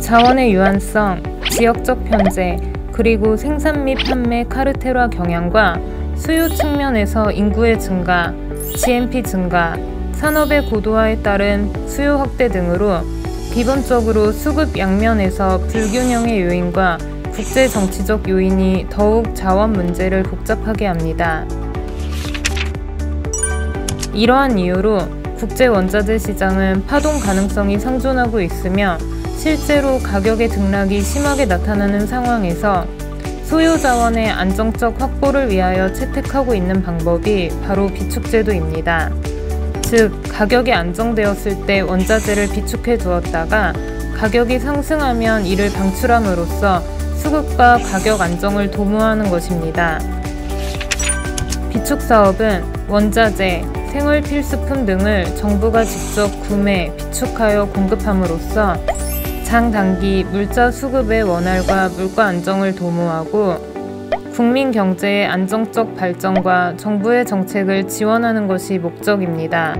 자원의 유한성, 지역적 편제, 그리고 생산 및 판매 카르텔화 경향과 수요 측면에서 인구의 증가, GNP 증가, 산업의 고도화에 따른 수요 확대 등으로 기본적으로 수급 양면에서 불균형의 요인과 국제 정치적 요인이 더욱 자원 문제를 복잡하게 합니다. 이러한 이유로 국제 원자재 시장은 파동 가능성이 상존하고 있으며 실제로 가격의 등락이 심하게 나타나는 상황에서 소요 자원의 안정적 확보를 위하여 채택하고 있는 방법이 바로 비축제도입니다. 즉, 가격이 안정되었을 때 원자재를 비축해 두었다가 가격이 상승하면 이를 방출함으로써 수급과 가격 안정을 도모하는 것입니다. 비축 사업은 원자재, 생활 필수품 등을 정부가 직접 구매, 비축하여 공급함으로써 장단기 물자 수급의 원활과 물가 안정을 도모하고 국민 경제의 안정적 발전과 정부의 정책을 지원하는 것이 목적입니다.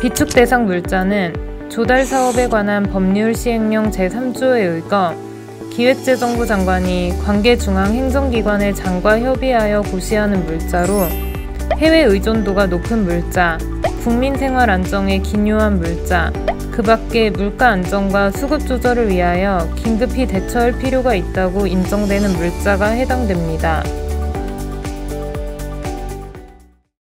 비축 대상 물자는 조달 사업에 관한 법률 시행령 제3조에 의거 기획재정부 장관이 관계 중앙 행정기관의 장과 협의하여 고시하는 물자로 해외 의존도가 높은 물자, 국민 생활 안정에 기묘한 물자, 그 밖에 물가 안정과 수급 조절을 위하여 긴급히 대처할 필요가 있다고 인정되는 물자가 해당됩니다.